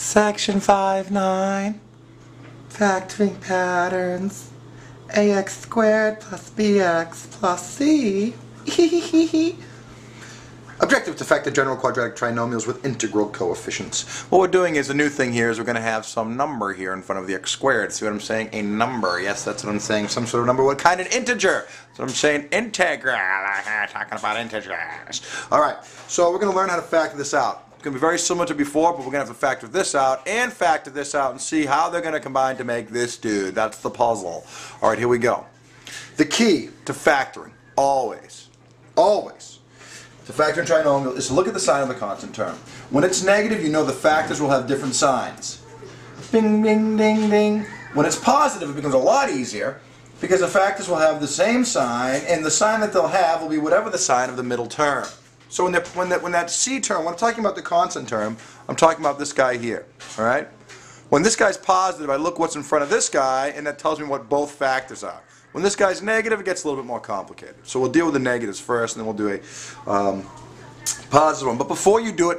Section 5 9 Factoring patterns ax squared plus bx plus c Objective to factor general quadratic trinomials with integral coefficients. What we're doing is a new thing here is we're going to have some number here in front of the x squared. See what I'm saying? A number. Yes, that's what I'm saying. Some sort of number. What kind? An integer. So I'm saying integral. Talking about integers. All right. So we're going to learn how to factor this out. It's going to be very similar to before, but we're going to have to factor this out and factor this out and see how they're going to combine to make this dude. That's the puzzle. All right, here we go. The key to factoring, always, always, to factor in trinomial is to look at the sign of the constant term. When it's negative, you know the factors will have different signs. Bing, ding, ding, ding. When it's positive, it becomes a lot easier because the factors will have the same sign, and the sign that they'll have will be whatever the sign of the middle term. So when, when, that, when that C term, when I'm talking about the constant term, I'm talking about this guy here, all right? When this guy's positive, I look what's in front of this guy, and that tells me what both factors are. When this guy's negative, it gets a little bit more complicated. So we'll deal with the negatives first, and then we'll do a um, positive one. But before you do it,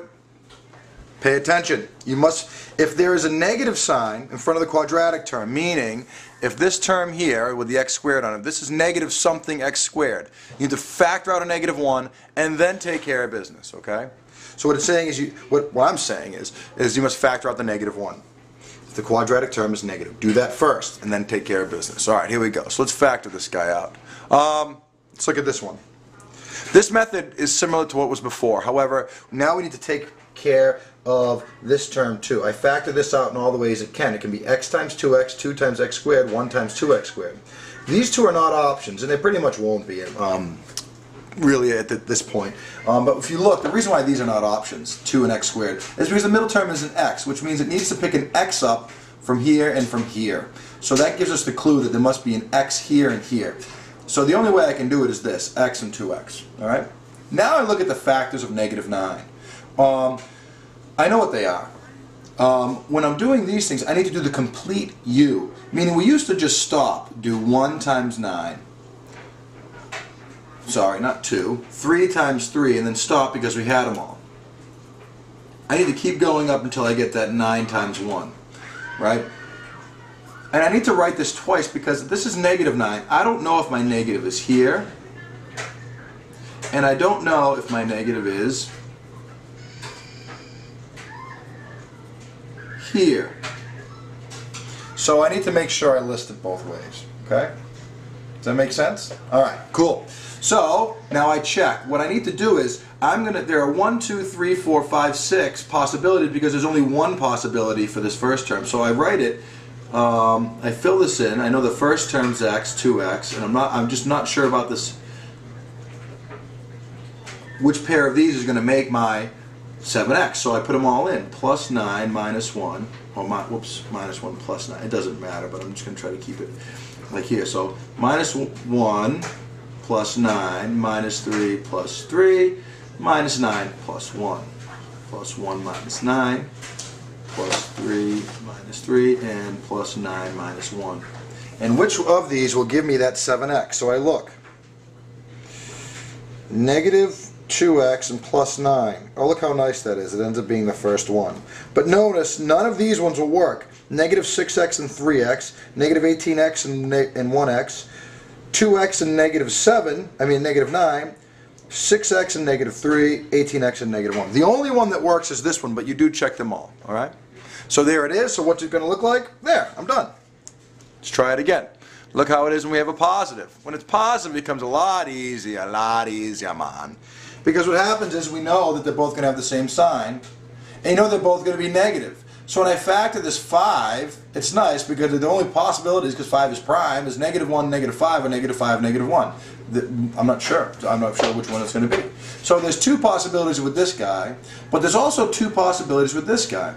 pay attention. You must, if there is a negative sign in front of the quadratic term, meaning if this term here with the x squared on it, this is negative something x squared, you need to factor out a negative 1 and then take care of business, okay? So what it's saying is, you, what, what I'm saying is, is you must factor out the negative 1 If the quadratic term is negative. Do that first and then take care of business. All right, here we go. So let's factor this guy out. Um, let's look at this one. This method is similar to what was before. However, now we need to take care of this term too. I factor this out in all the ways it can. It can be x times 2x, 2 times x squared, 1 times 2x squared. These two are not options, and they pretty much won't be. Um, really at this point. Um, but if you look, the reason why these are not options, 2 and x squared, is because the middle term is an x, which means it needs to pick an x up from here and from here. So that gives us the clue that there must be an x here and here. So the only way I can do it is this, x and 2x. All right. Now I look at the factors of negative 9. Um, I know what they are. Um, when I'm doing these things, I need to do the complete u, meaning we used to just stop, do 1 times 9 sorry, not 2, 3 times 3, and then stop because we had them all. I need to keep going up until I get that 9 times 1, right? And I need to write this twice because this is negative 9. I don't know if my negative is here, and I don't know if my negative is here. So I need to make sure I list it both ways, okay? Does that make sense? All right, cool. So now I check. What I need to do is I'm gonna. There are one, two, three, four, five, six possibilities because there's only one possibility for this first term. So I write it. Um, I fill this in. I know the first term's x, 2x, and I'm not. I'm just not sure about this. Which pair of these is going to make my 7x? So I put them all in. Plus 9 minus 1. Or my, whoops, minus 1 plus 9. It doesn't matter, but I'm just going to try to keep it like here. So minus 1 plus 9 minus 3 plus 3 minus 9 plus 1 plus 1 minus 9 plus 3 minus 3 and plus 9 minus 1. And which of these will give me that 7x? So I look. Negative 2x and plus 9. Oh, look how nice that is. It ends up being the first one. But notice, none of these ones will work. Negative 6x and 3x, negative 18x and, and 1x, 2x and negative 7, I mean negative 9, 6x and negative 3, 18x and negative 1. The only one that works is this one, but you do check them all, all right? So there it is. So what's it going to look like? There, I'm done. Let's try it again. Look how it is when we have a positive. When it's positive, it becomes a lot easier, a lot easier, man. Because what happens is we know that they're both going to have the same sign, and you know they're both going to be negative. So when I factor this 5, it's nice because the only possibilities, because 5 is prime, is negative 1, negative 5, or negative 5, negative 1. I'm not sure. I'm not sure which one it's going to be. So there's two possibilities with this guy, but there's also two possibilities with this guy.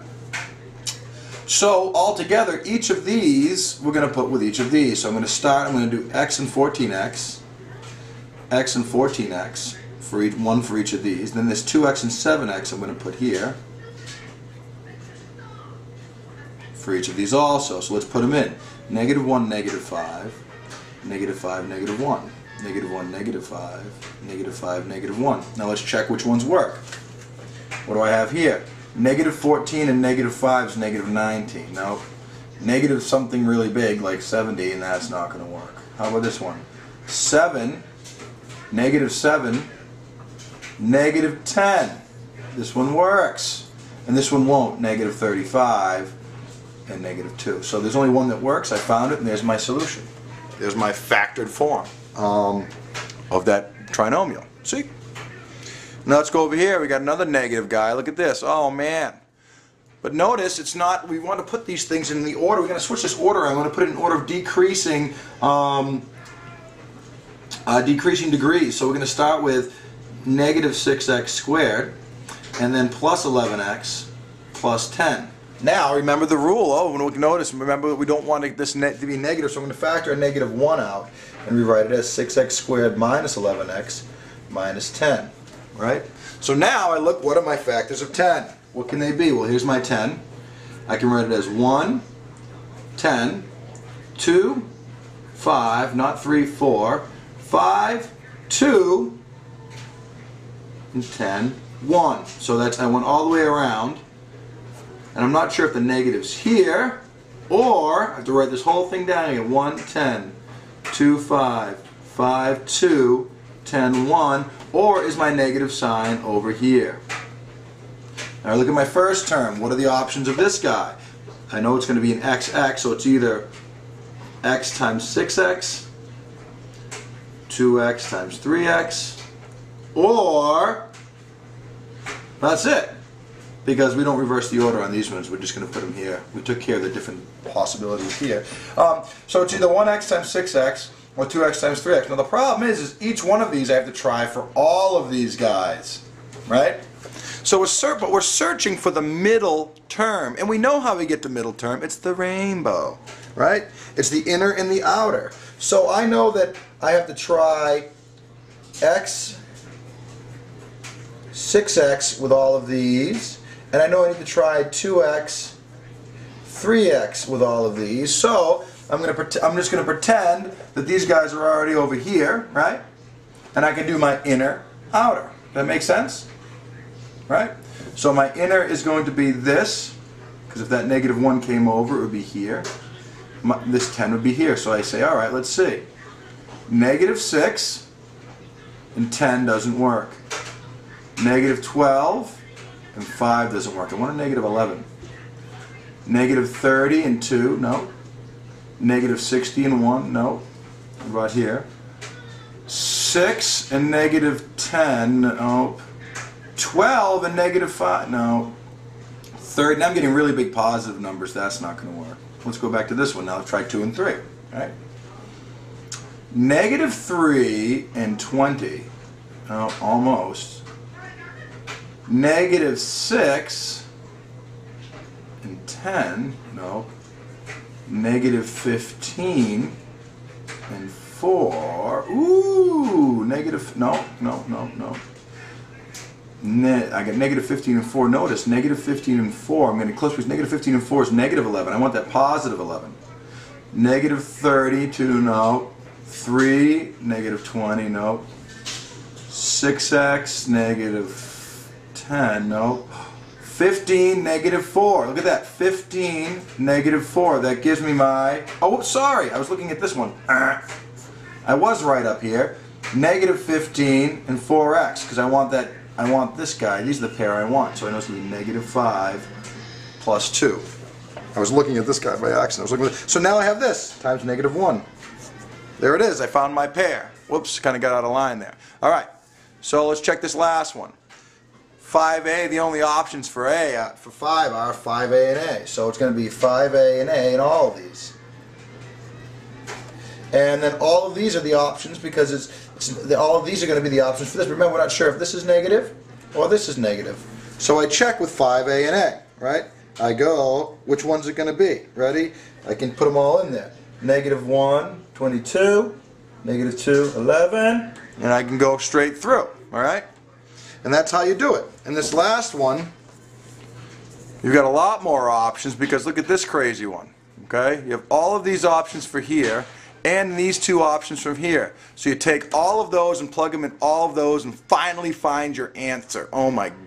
So altogether, each of these, we're going to put with each of these. So I'm going to start, I'm going to do x and 14x, x and 14x, for each, one for each of these. Then there's 2x and 7x I'm going to put here. for each of these also. So let's put them in. Negative 1, negative 5, negative 5, negative 1, negative 1, negative 5, negative 5, negative 1. Now let's check which ones work. What do I have here? Negative 14 and negative 5 is negative 19. Nope. Negative something really big like 70 and that's not going to work. How about this one? 7, negative 7, negative 10. This one works. And this one won't. Negative 35 and negative 2. So there's only one that works. I found it and there's my solution. There's my factored form um, of that trinomial. See? Now let's go over here. We got another negative guy. Look at this. Oh man. But notice it's not, we want to put these things in the order. We're going to switch this order. I'm going to put it in order of decreasing, um, uh, decreasing degrees. So we're going to start with negative 6x squared and then plus 11x plus 10. Now remember the rule. Oh, and notice, remember that we don't want this to be negative, so I'm going to factor a negative 1 out and rewrite it as 6x squared minus 11x minus 10. Right? So now I look, what are my factors of 10? What can they be? Well, here's my 10. I can write it as 1, 10, 2, 5, not 3, 4, 5, 2, and 10, 1. So that's, I went all the way around. And I'm not sure if the negative's here, or I have to write this whole thing down again. 1, 10, 2, 5, 5, 2, 10, 1, or is my negative sign over here? Now I look at my first term. What are the options of this guy? I know it's going to be an xx, so it's either x times 6x, 2x times 3x, or that's it. Because we don't reverse the order on these ones, we're just going to put them here. We took care of the different possibilities here. Um, so it's either 1x times 6x or 2x times 3x. Now the problem is, is each one of these I have to try for all of these guys, right? So we're but we're searching for the middle term, and we know how we get to middle term. It's the rainbow, right? It's the inner and the outer. So I know that I have to try x, 6x with all of these, and I know I need to try 2x, 3x with all of these. So I'm gonna I'm just gonna pretend that these guys are already over here, right? And I can do my inner, outer. That makes sense? right? So my inner is going to be this, because if that negative 1 came over, it would be here. My, this 10 would be here. So I say, all right, let's see. Negative 6 and 10 doesn't work. Negative 12 and 5 doesn't work. I want a negative 11. Negative 30 and 2, no. Negative 60 and 1, no. Right here. 6 and negative 10, nope. 12 and negative 5. No. Third, now I'm getting really big positive numbers. That's not going to work. Let's go back to this one now. Let's try 2 and 3. right? 3 and 20. Oh, almost. Negative 6 and 10. No. Negative 15 and 4. Ooh, negative. No, no, no, no net, I got negative 15 and 4. Notice, negative 15 and 4, I'm getting close because negative 15 and 4 is negative 11. I want that positive 11. Negative 32, no. 3, negative 20, no. 6x, negative 10, nope. 15, negative 4. Look at that. 15, negative 4. That gives me my... Oh, sorry. I was looking at this one. I was right up here. Negative 15 and 4x because I want that I want this guy. These are the pair I want. So I know it's going to be negative 5 plus 2. I was looking at this guy by accident. I was looking so now I have this times negative 1. There it is. I found my pair. Whoops, kind of got out of line there. All right, so let's check this last one. 5a, the only options for a uh, for 5 are 5a and a. So it's going to be 5a and a in all of these. And then all of these are the options because it's, it's all of these are going to be the options for this. Remember, we're not sure if this is negative or this is negative. So I check with 5a and a, right? I go, which one's it going to be? Ready? I can put them all in there. Negative 1, 22, negative 2, 11, and I can go straight through, all right? And that's how you do it. And this last one, you've got a lot more options because look at this crazy one, okay? You have all of these options for here, and these two options from here. So you take all of those and plug them in all of those and finally find your answer. Oh my goodness.